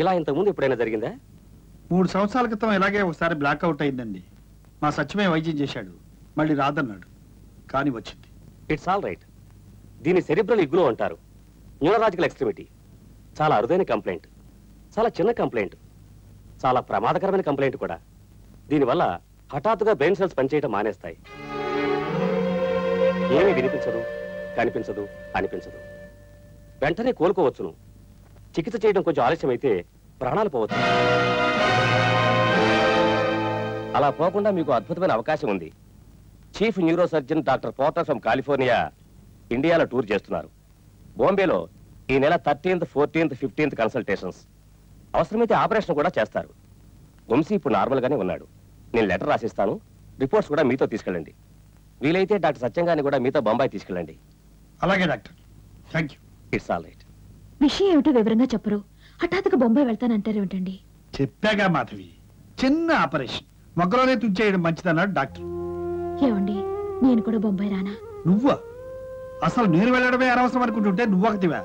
ఇలా ఇంతకుముందు ఎప్పుడైనా జరిగిందా? మూడు సంవత్సరాల క్రితం ఇలాగే ఒకసారి బ్లాక్అవుట్ అయిందండి. మా సత్యమే వైద్యం చేశాడు. మళ్ళీ రాదన్నాడు. కానీ వచ్చింది. It's all right. దీన్ని సెరిబ్రల్ ఇగ్నో అంటారు. Neurological extremity. చాలా అరుదైన కంప్లైంట్. చాలా చిన్న కంప్లైంట్. చాలా ప్రమాదకరమైన కంప్లైంట్ కూడా. దీనివల్ల హఠాత్తుగా బ్రెయిన్ సెల్స్ పనిచేయటం మానేస్తాయి. ఏమీ వినిపించదు కనిపించదు అనిపించదు. వెంటనే కోలుకోవచ్చును. చికిత్స చేయడం కొంచెం ఆలస్యం అయితే ప్రాణాలు పోవచ్చు. అలా పోకుండా మీకు అద్భుతమైన అవకాశం ఉంది. Chief neuro surgeon doctor Potter from California ఇండియాలో టూర్ చేస్తున్నారు. బాంబేలో ఈ నెల థర్టీన్త్ ఫోర్టీన్త్ ఫిఫ్టీన్త్ కన్సల్టేషన్స్. అవసరమైతే ఆపరేషన్ కూడా చేస్తారు. వంశీ ఇప్పుడు నార్మల్ గానే ఉన్నాడు. నేను లెటర్ రాసిస్తాను. రిపోర్ట్స్ కూడా మీతో తీసుకెళ్ళండి. వీలైతే డాక్టర్ సత్యంగాని కూడా మీతో బొంబాయి తీసుకెళ్ళండి. అలాగే doctor. Thank you it's all right. విషయం ఏమిటో వివరంగా చెప్పరు. హఠాత్తుగా బొంబాయి వెళ్తానంటారేమిటండి చెప్పాగా మాధవి చిన్న ఆపరేషన్. మొగ్గలోనే తుంచేయడం మంచిదన్నాడు డాక్టర్. ఏమండి నేను కూడా బొంబాయి రానా? నువ్వా? అసలు నేను వెళ్ళడమే అనవసరం అనుకుంటుంటే నువ్వొకటివా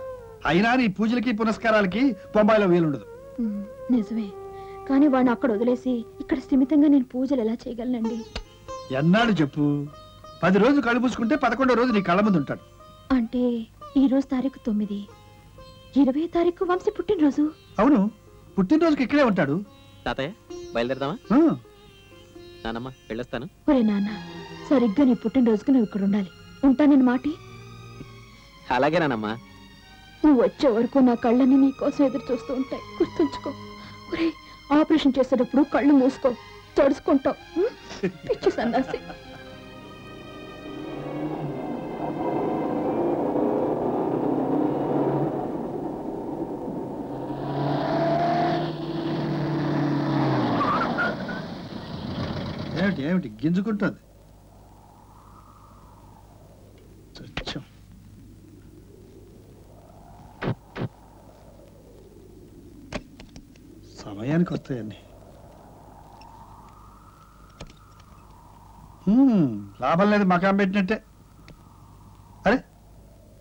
అయినా నీ పూజలకి పునస్కారాలకి బొంబాయిలో వీలుండదు. నిజమే. కానీ వాడిని అక్కడ వదిలేసి ఇక్కడ స్థిమితంగా నేను పూజలు ఎలా చేయగలనండి? ఎన్నాడు చెప్పు? పది రోజులు కళ్ళు పూసుకుంటే పదకొండో రోజు నీ కళ్ళ ముందు ఉంటాడు. అంటే ఈ రోజు తారీఖు తొమ్మిది. ఇరవై తారీఖు వంశీ పుట్టినరోజు. అవును పుట్టినరోజుకి ఇక్కడే ఉంటాడు. తాతయ్య బయలుదేరదామా? నానమ్మ వెళ్ళొస్తాను. ఒరే నాన్న సరిగ్గా నీ పుట్టినరోజుకి నువ్వు ఇక్కడ ఉండాలి. ఉంటానని మాటి? అలాగే నానమ్మా. నువ్వు వచ్చే వరకు నా కళ్ళని నీ కోసం ఎదురు చూస్తూ ఉంటాయి. గుర్తుంచుకో. ఒరే ఆపరేషన్ చేసేటప్పుడు కళ్ళు మూసుకో. తడుచుకుంటావు? పిచ్చి సన్నాసి. ఏమిటి ఏమిటి? గింజుకుంటుంది. సమయానికి వస్తాయండి. హ్మ్, లాభం లేదు మకాం పెట్టినట్టే. అరే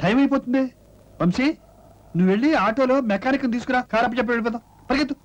టైం అయిపోతుంది. వంశీ నువ్వు వెళ్ళి ఆటోలో మెకానిక్ తీసుకురా కారప్ప చెప్పి వెళ్ళిపోదాం. పరిగెత్తు.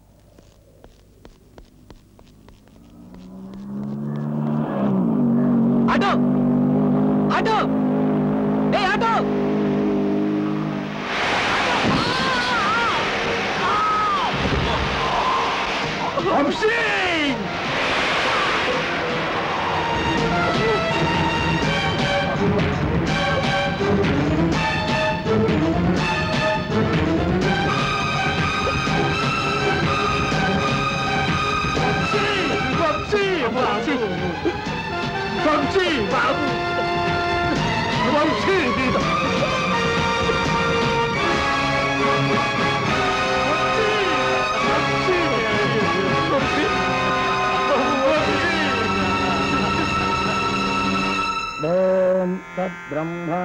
ॐ तद्ब्रह्मा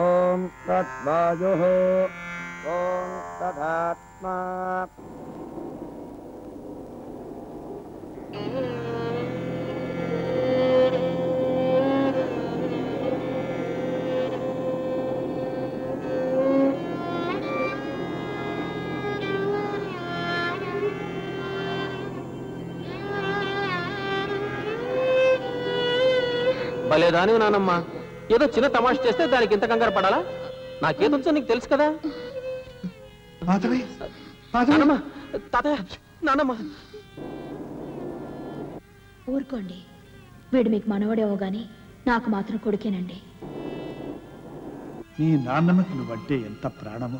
ॐ तद्वायुः ॐ तदात्मा భలేదాని నానమ్మ. ఏదో చిన్న తమాష చేస్తే దానికి ఇంత కంగారు పడాలా? నాకేదొచ్చో నీకు తెలుసు కదా? తాతయ్య నానమ్మ. ఊరుకోండి. వీడు మీకు మనవడేమో గాని నాకు మాత్రం కొడుకేనండి. నీ నాన్నమ్మకు నువ్వంటే ఎంత ప్రాణమో.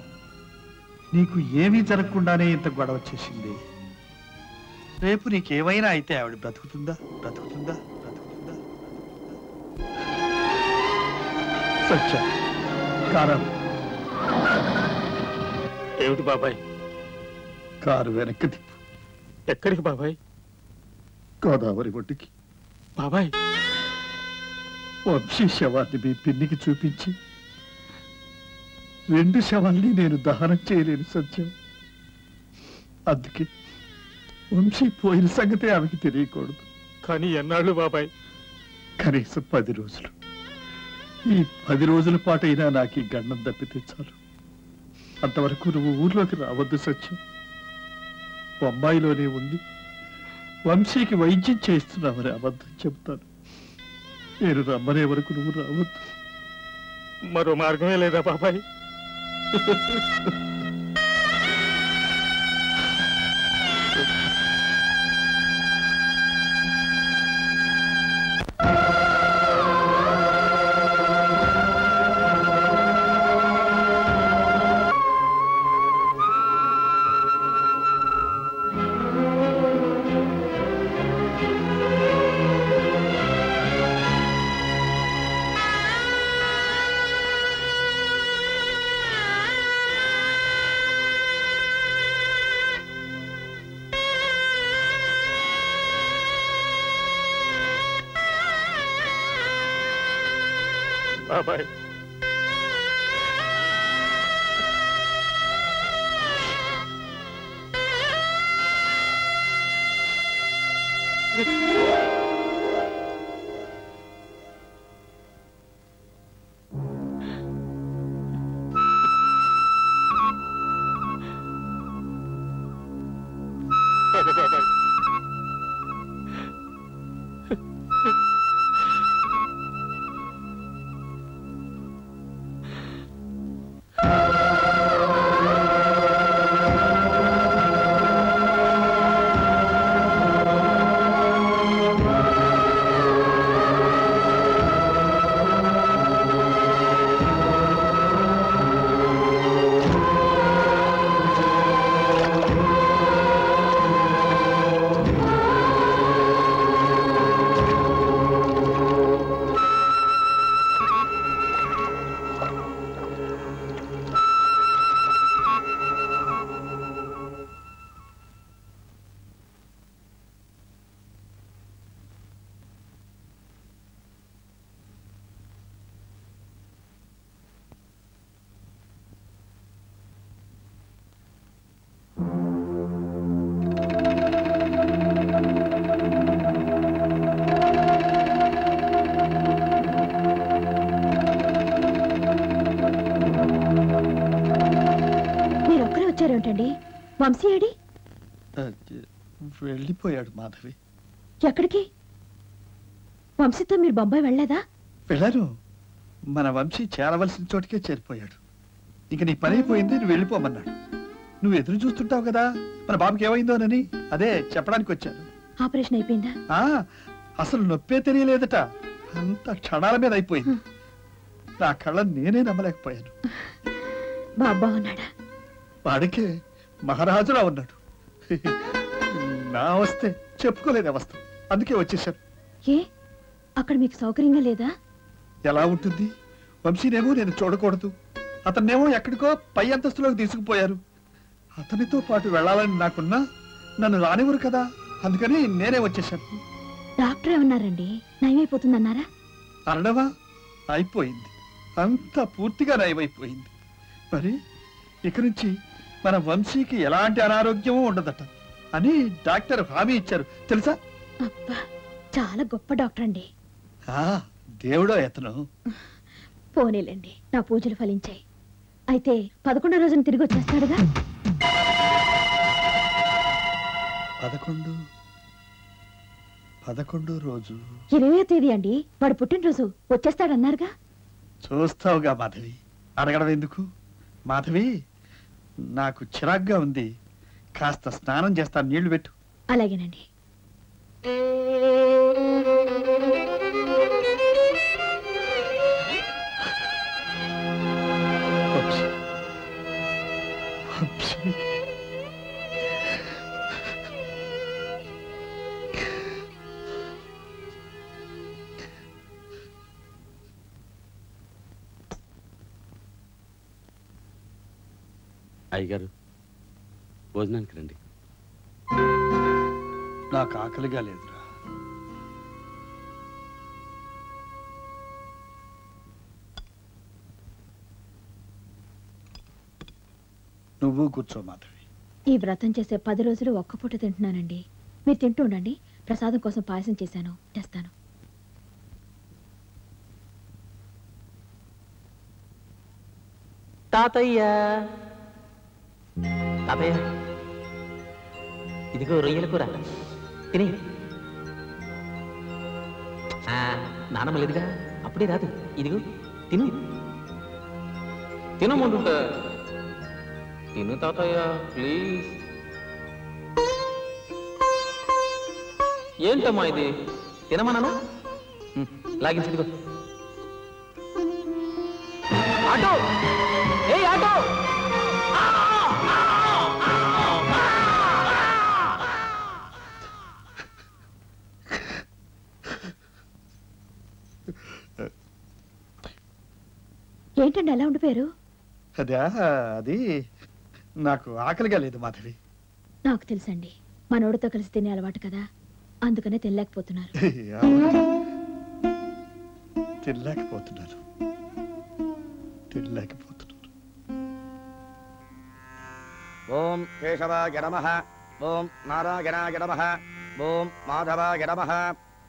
నీకు ఏమీ జరగకుండానే ఇంత గొడవ చేసింది రేపు నీకేమైనా అయితే ఆవిడ బ్రతుకుతుందా? బ్రతుకుతుందా? సత్య కారం. ఏమిటి బాబాయ్? కారు వెనక్కి తిప్పు. ఎక్కడికి బాబాయ్? గోదావరి ఒడ్డుకి. బాబాయ్! వంశీ శవాన్ని మీ పిన్నికి చూపించి రెండు శవాల్ని నేను దహనం చేయలేను సత్యం. అందుకే వంశీ పోయిన సంగతే ఆమెకి తెలియకూడదు. కానీ ఎన్నాళ్ళు బాబాయ్? కనీసం పది రోజులు. ఈ పది రోజుల పాటైనా నాకు ఈ గండం తప్పితే చాలు. అంతవరకు నువ్వు ఊర్లోకి రావద్దు సత్యం. బొంబాయిలోనే ఉంది వంశీకి వైద్యం చేస్తున్నామని అబద్ధం చెప్తాను. నేను రమ్మనే వరకు నువ్వు రావద్దు. మరో మార్గమే లేదా బాబాయ్? బాబాయ్ పద వంశీ ఏడి ఆ, వెళ్ళిపోయాడు మాధవి. ఎక్కడికి? వంశీతో మీరు బొంబాయి వెళ్ళలేదా? వెళ్ళాను. మన వంశీ చేరవలసిన చోటికే చేరిపోయాడు. ఇక నీ పని అయిపోయింది నువ్వు వెళ్ళిపోమన్నాడు. నువ్వు ఎదురు చూస్తుంటావు కదా మన బాబుకి ఏమైందోనని అదే చెప్పడానికి వచ్చాను. ఆపరేషన్ అయిపోయిందా? ఆ అసలు నొప్పే తెలియలేదట. అంత క్షణాల మీద అయిపోయింది. నా కళ్ళ నేనే నమ్మలేకపోయాను. బాబు బాగున్నాడా? వాడికే మహారాజులా ఉన్నాడు నా అవస్థే చెప్పుకోలేని అవస్థ అందుకే వచ్చేసాను ఏ? అక్కడ మీకు సౌకర్యంగా లేదా? ఎలా ఉంటుంది? వంశీనేమో నేను చూడకూడదు. అతన్నేమో ఎక్కడికో పై అంతస్తులోకి తీసుకుపోయారు. అతనితో పాటు వెళ్ళాలని నాకున్నా నన్ను రానివ్వరు కదా. అందుకని నేనే వచ్చేసాను డాక్టర్ ఏమన్నారండి? నయమైపోతుందన్నారా? అరణవా అయిపోయింది. అంతా పూర్తిగా నయమైపోయింది. మరి ఇక నుంచి మన వంశీకి ఎలాంటి అనారోగ్యమూ ఉండదట. అని డాక్టర్ హామీ ఇచ్చారు. తెలుసా? అబ్బా చాలా గొప్ప డాక్టర్ అండి. ఆ దేవుడో ఎతను. పోనీలేండి నా పూజలు ఫలించాయి. అయితే పదకొండో రోజున తిరిగి వచ్చేస్తాడుగా? పదకొండు? పదకొండు రోజు. ఇరవయో తేదీ అండి. వాడు పుట్టినరోజు వచ్చేస్తాడన్నారుగా? చూస్తావుగా మాధవి. అడగడం ఎందుకు? మాధవి నాకు చిరాగ్గా ఉంది. కాస్త స్నానం చేస్తాను నీళ్ళు పెట్టు. అలాగేనండి. వంశీ. అయ్యగారు భోజనానికి రండి. నాకు ఆకలిగా లేదురా. నువ్వు కూర్చో మాధవి. ఈ వ్రతం చేసే పది రోజులు ఒక్క పూట తింటున్నానండి. మీరు తింటూ ఉండండి. ప్రసాదం కోసం పాయసం చేశాను. తెస్తాను తాతయ్య తాతయ్య ఇదిగో రొయ్యల కూర. తిని. ఆ, నానమ్మ లేదుగా? అప్పుడే రాదు. ఇదిగో తిను. తినమంటుంట తిను తాతయ్య ప్లీజ్. ఏంటమ్మా ఇది? తినమన్నాను ఉమ్, అటో ఏంటండి అలా ఉండిపోయారు? అదే అది నాకు ఆకలిగా లేదు మాధవి. నాకు తెలుసండి మనోడితో కలిసి తినే అలవాటు కదా అందుకనే. తినలేకపోతున్నాను తినలేకపోతున్నాను ఓం కేశవాయ నమ ఓం నారాయణాయ నమ ఓం మాధవాయ నమ.